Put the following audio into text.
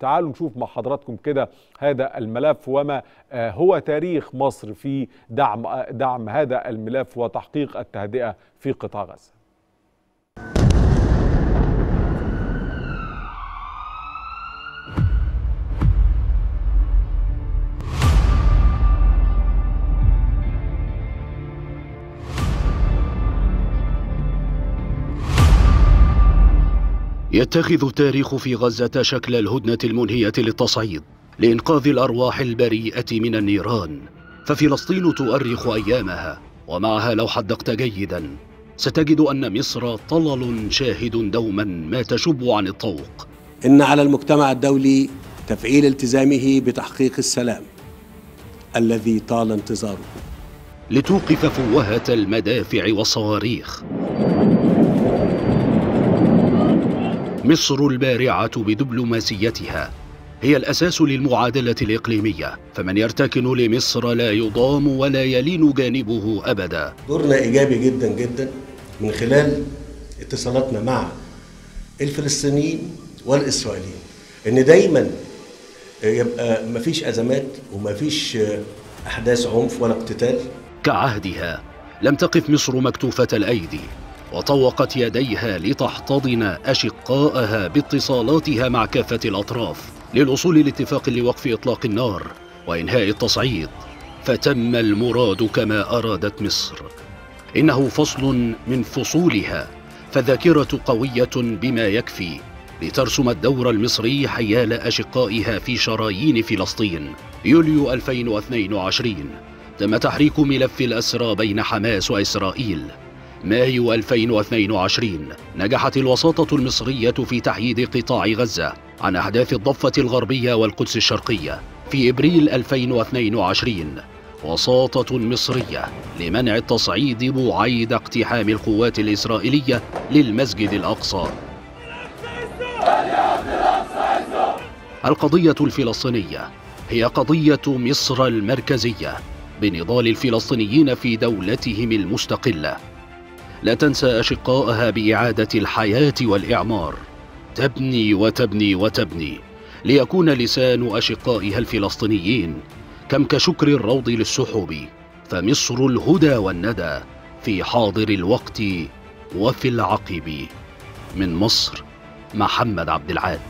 تعالوا نشوف مع حضراتكم كده هذا الملف وما هو تاريخ مصر في دعم دعم هذا الملف وتحقيق التهدئة في قطاع غزة. يتخذ التاريخ في غزة شكل الهدنة المنهية للتصعيد لإنقاذ الأرواح البريئة من النيران. ففلسطين تؤرخ أيامها ومعها لو حدقت جيدا. ستجد أن مصر طلل شاهد دوما ما تشب عن الطوق. إن على المجتمع الدولي تفعيل التزامه بتحقيق السلام الذي طال انتظاره. لتوقف فوهة المدافع والصواريخ. مصر البارعة بدبلوماسيتها. هي الأساس للمعادلة الإقليمية. فمن يرتكن لمصر لا يضام ولا يلين جانبه أبدا. دورنا إيجابي جدا جدا من خلال اتصالاتنا مع الفلسطينيين والإسرائيليين. إن دايما يبقى مفيش أزمات ومفيش أحداث عنف ولا اقتتال. كعهدها لم تقف مصر مكتوفة الأيدي. وطوقت يديها لتحتضن أشقائها باتصالاتها مع كافة الأطراف للوصول لاتفاق لوقف إطلاق النار وإنهاء التصعيد. فتم المراد كما أرادت مصر. إنه فصل من فصولها فالذاكرة قوية بما يكفي لترسم الدور المصري حيال أشقائها في شرايين فلسطين. يوليو 2022 تم تحريك ملف الأسرى بين حماس وإسرائيل. مايو 2022 نجحت الوساطة المصرية في تحييد قطاع غزة عن أحداث الضفة الغربية والقدس الشرقية في إبريل 2022 وساطة مصرية لمنع التصعيد بعيد اقتحام القوات الإسرائيلية للمسجد الأقصى. القضية الفلسطينية هي قضية مصر المركزية بنضال الفلسطينيين في دولتهم المستقلة. لا تنسى أشقائها بإعادة الحياة والإعمار. تبني وتبني وتبني. ليكون لسان أشقائها الفلسطينيين كم كشكر الروض للسحب فمصر الهدى والندى في حاضر الوقت وفي العقب. من مصر محمد عبد العال.